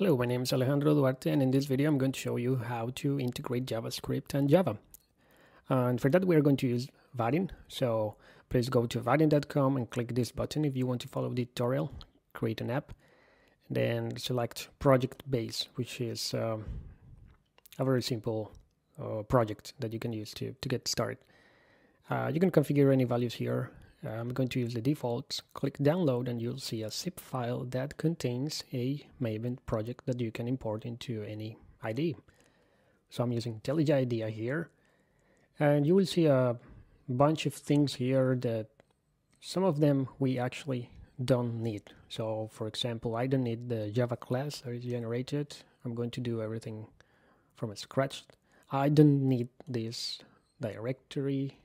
Hello, my name is Alejandro Duarte and in this video I'm going to show you how to integrate JavaScript and Java. And for that we're going to use Vaadin. So please go to vaadin.com and click this button if you want to follow the tutorial, create an app, then select project base, which is um, a very simple uh, project that you can use to, to get started. Uh, you can configure any values here I'm going to use the defaults, click download and you'll see a zip file that contains a Maven project that you can import into any IDE. So I'm using IntelliJ IDEA here and you will see a bunch of things here that some of them we actually don't need. So for example, I don't need the Java class that is generated. I'm going to do everything from scratch. I don't need this directory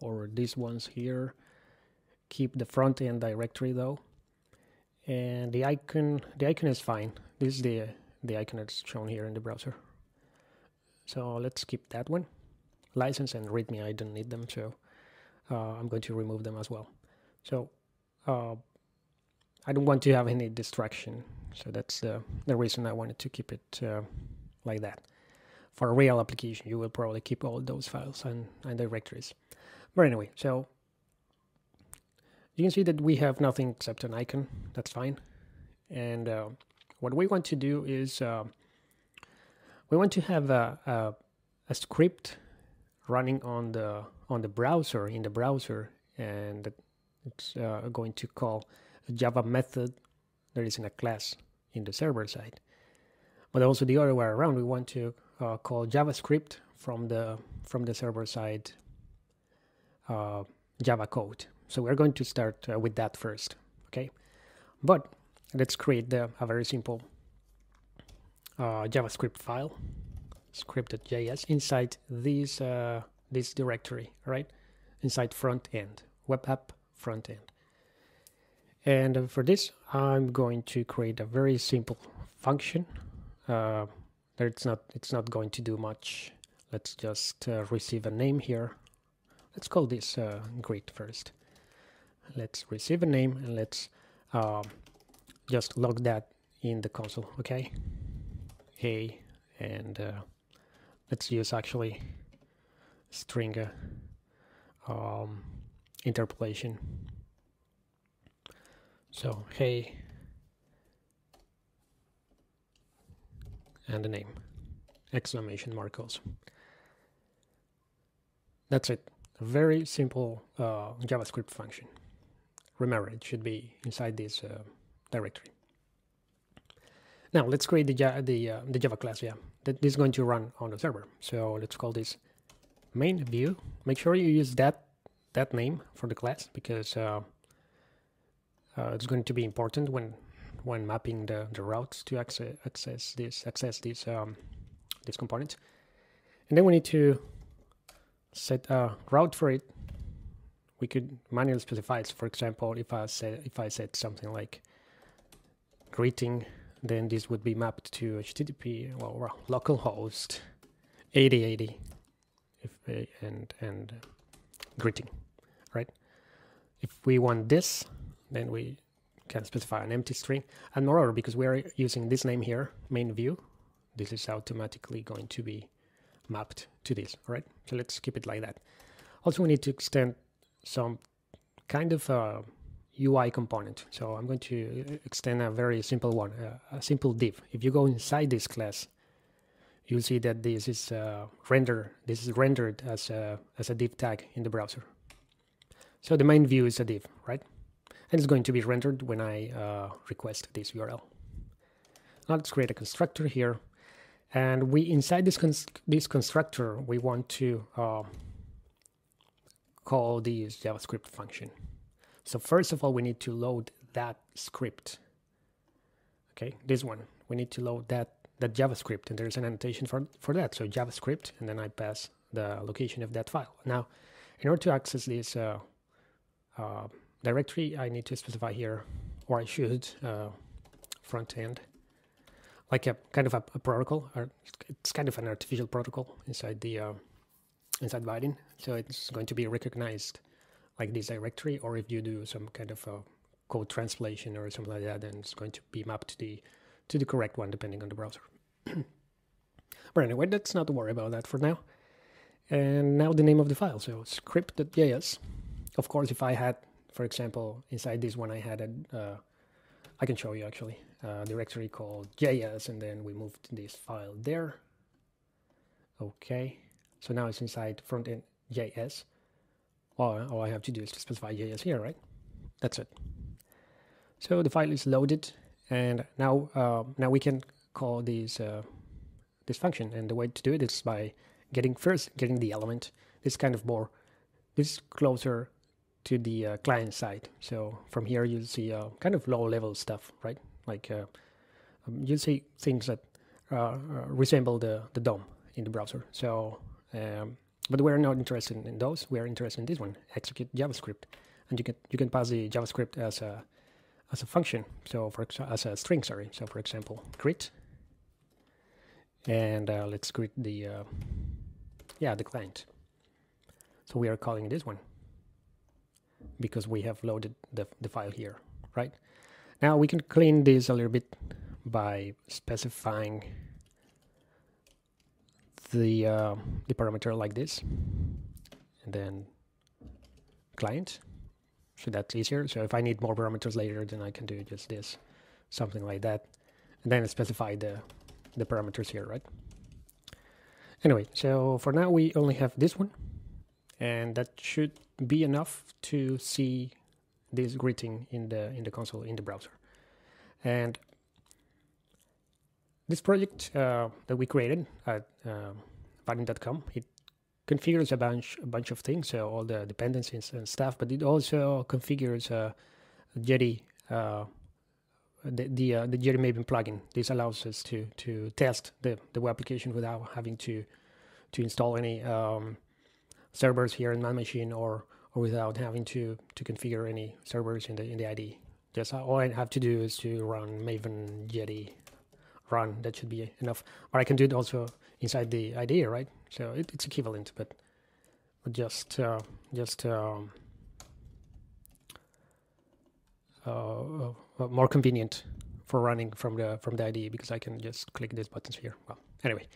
or these ones here keep the front end directory though. And the icon the icon is fine. This is the the icon that's shown here in the browser. So let's keep that one. License and readme I don't need them so uh, I'm going to remove them as well. So uh, I don't want to have any distraction. So that's the, the reason I wanted to keep it uh, like that. For a real application you will probably keep all those files and, and directories. But anyway so you can see that we have nothing except an icon. That's fine. And uh, what we want to do is uh, we want to have a, a, a, script running on the on the browser in the browser, and it's uh, going to call a Java method that is in a class in the server side. But also the other way around, we want to uh, call JavaScript from the from the server side uh, Java code. So we're going to start uh, with that first, okay? But let's create the, a very simple uh, JavaScript file, script.js, inside this, uh, this directory, right? Inside front end, web app front end. And for this, I'm going to create a very simple function. Uh, it's not it's not going to do much. Let's just uh, receive a name here. Let's call this uh, greet first let's receive a name and let's uh, just log that in the console okay? Hey and uh, let's use actually string uh, um, interpolation. So hey and the name. Exclamation mark also. That's it. A very simple uh, javascript function remember it should be inside this uh, directory. Now let's create the, the, uh, the Java class, yeah, that is going to run on the server. So let's call this main view. Make sure you use that that name for the class because uh, uh, it's going to be important when when mapping the, the routes to access, access this access this um, this component. And then we need to set a route for it we could manually specify it. For example, if I said if I said something like greeting, then this would be mapped to HTTP well, localhost 8080 if uh, and and greeting, right? If we want this, then we can specify an empty string. And moreover, because we are using this name here, main view, this is automatically going to be mapped to this, all right? So let's keep it like that. Also, we need to extend some kind of a UI component. So I'm going to extend a very simple one, a simple div. If you go inside this class, you'll see that this is uh, render. This is rendered as a as a div tag in the browser. So the main view is a div, right? And it's going to be rendered when I uh, request this URL. Now let's create a constructor here, and we inside this this constructor we want to uh, call this JavaScript function. So first of all, we need to load that script. Okay, this one. We need to load that that JavaScript, and there's an annotation for for that. So JavaScript, and then I pass the location of that file. Now, in order to access this uh, uh, directory, I need to specify here, or I should, uh, front end, like a kind of a, a, protocol, or it's kind of an artificial protocol inside the uh, inside Vaadin. So it's going to be recognized like this directory, or if you do some kind of a code translation or something like that, then it's going to be mapped to the to the correct one depending on the browser. but anyway, let's not worry about that for now. And now the name of the file, so script.js. Of course, if I had, for example, inside this one I had a, uh, I can show you actually, a directory called js, and then we moved this file there. Okay, so now it's inside frontend js. All, I have to do is to specify js here, right? That's it. So the file is loaded, and now uh, now we can call this uh, this function. And the way to do it is by getting first getting the element. This kind of more this closer to the uh, client side. So from here you'll see uh, kind of low level stuff, right? Like uh, um, you'll see things that uh, resemble the the DOM in the browser. So um, but we're not interested in those. We're interested in this one, execute JavaScript, and you can you can pass the JavaScript as a as a function. So for as a string, sorry. So for example, greet, and uh, let's greet the uh, yeah the client. So we are calling this one because we have loaded the the file here, right? Now we can clean this a little bit by specifying the uh, the parameter like this. And then client. So that's easier. So if I need more parameters later then I can do just this something like that. And then specify the the parameters here right? Anyway so for now we only have this one. And that should be enough to see this greeting in the in the console in the browser. And this project uh, that we created at uh, it configures a bunch a bunch of things, so all the dependencies and stuff, but it also configures uh, Jetty uh, the the, uh, the Jetty Maven plugin. This allows us to to test the, the web application without having to to install any um, servers here in my machine or or without having to to configure any servers in the in the IDE. Just all I have to do is to run Maven Jetty run. That should be enough. Or I can do it also inside the IDE, right? So it, it's equivalent, but, just uh, just um, uh, uh, more convenient for running from the from the IDE because I can just click these buttons here. Well, anyway,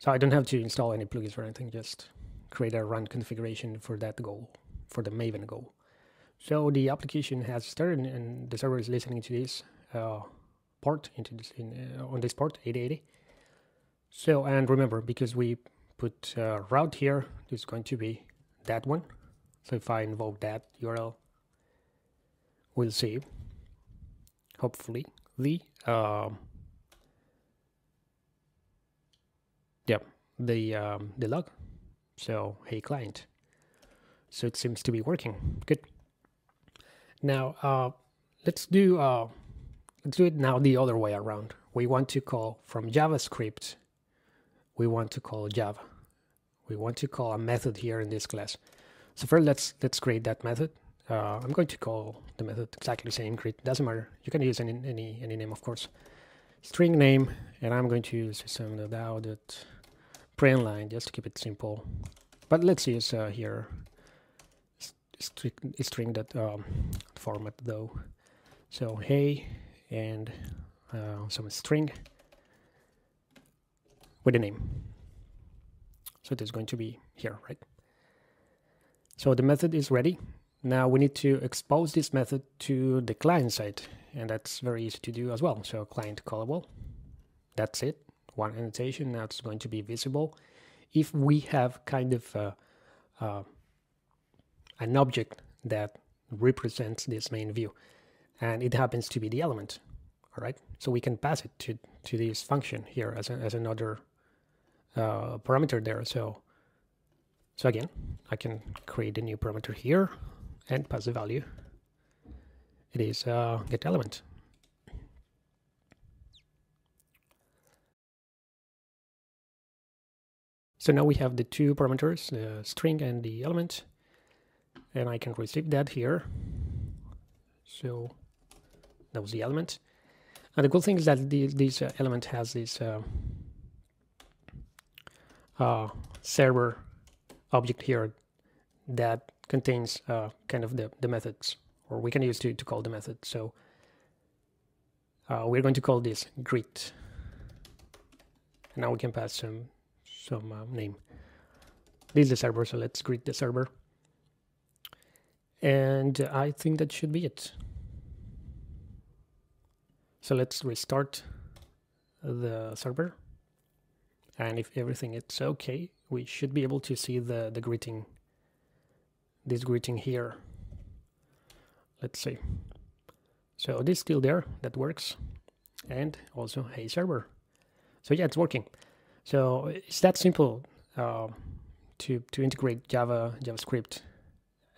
so I don't have to install any plugins or anything. Just create a run configuration for that goal, for the Maven goal. So the application has started and the server is listening to this. Uh, this in, uh, on this port 8080 so and remember because we put route here it's going to be that one. So if I invoke that URL we'll see. Hopefully the um, yeah the um, the log. So hey client. So it seems to be working. Good. Now uh, let's do uh, do it now the other way around. We want to call from JavaScript, we want to call Java. We want to call a method here in this class. So first, let's let's create that method. Uh, I'm going to call the method exactly the same. Create doesn't matter. You can use any any any name, of course. String name, and I'm going to use some that print line just to keep it simple. But let's use uh, here string, string that um, format though. So hey and uh, some string with a name. So it is going to be here, right? So the method is ready. Now we need to expose this method to the client side, and that's very easy to do as well. So client callable, that's it. One annotation, now it's going to be visible. If we have kind of uh, uh, an object that represents this main view, and it happens to be the element all right? So we can pass it to to this function here as, a, as another uh, parameter there. So so again I can create a new parameter here and pass the value. It is uh, get element. So now we have the two parameters the string and the element and I can receive that here. So that was the element. And the cool thing is that the, this uh, element has this uh, uh, server object here that contains uh, kind of the, the methods, or we can use to, to call the method. So uh, we're going to call this greet. And now we can pass some some name. This is the server, so let's greet the server. And I think that should be it. So let's restart the server. And if everything is okay, we should be able to see the, the greeting, this greeting here. Let's see. So this still there, that works. And also, hey server. So yeah, it's working. So it's that simple uh, to, to integrate Java, JavaScript,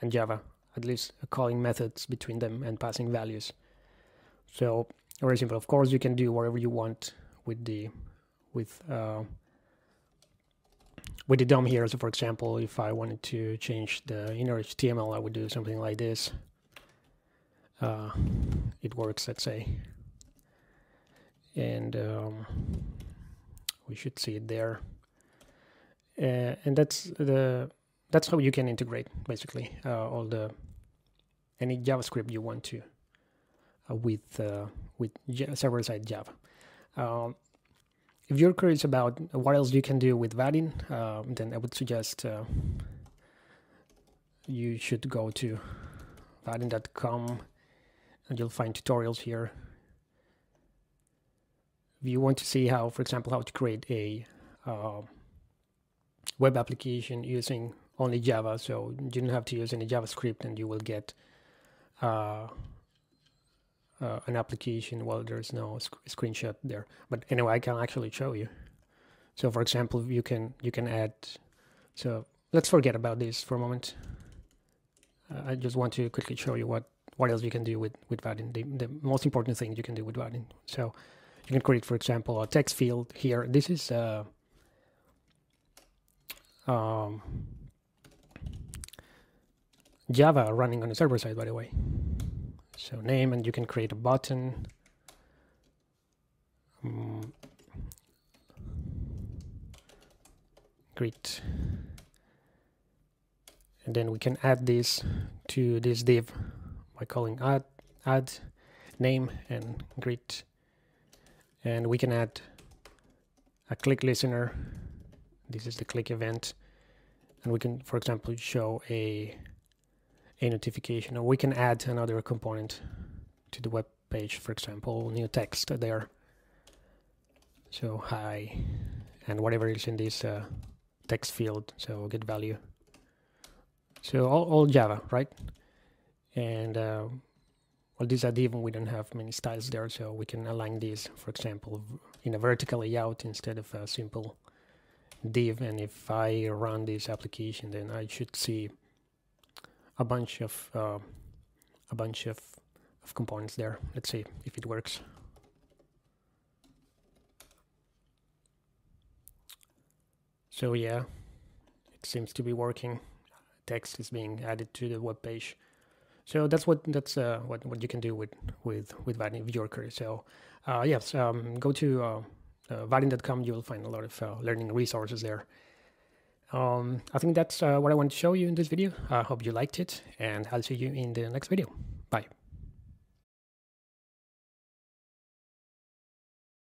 and Java, at least calling methods between them and passing values. So very simple. Of course, you can do whatever you want with the with uh, with the DOM here. So for example, if I wanted to change the inner HTML, I would do something like this. Uh, it works, let's say. And um, we should see it there. Uh, and that's the that's how you can integrate basically uh, all the any JavaScript you want to with uh, with server-side Java. Um, if you're curious about what else you can do with Vaadin, uh, then I would suggest uh, you should go to vaadin.com and you'll find tutorials here. If you want to see how, for example, how to create a uh, web application using only Java, so you don't have to use any JavaScript and you will get uh, uh, an application well there's no sc screenshot there. But anyway I can actually show you. So for example you can you can add so let's forget about this for a moment. Uh, I just want to quickly show you what what else you can do with with Vaadin the, the most important thing you can do with Vaadin so you can create for example a text field here. This is uh, um, Java running on the server side by the way so name and you can create a button. Um, and then we can add this to this div by calling add add name and greet. And we can add a click listener. This is the click event. And we can for example show a a notification or we can add another component to the web page for example new text there. So hi and whatever is in this uh, text field so get value. So all, all java right? And uh, well these are div we don't have many styles there so we can align these for example in a vertical layout instead of a simple div. And if I run this application then I should see a bunch of uh, a bunch of, of components there. Let's see if it works. So yeah, it seems to be working. Text is being added to the web page. So that's what that's uh, what what you can do with with with Viewer Query. So uh, yes, um, go to uh, uh, vaadin.com. You will find a lot of uh, learning resources there. Um, I think that's uh, what I want to show you in this video. I hope you liked it and I'll see you in the next video.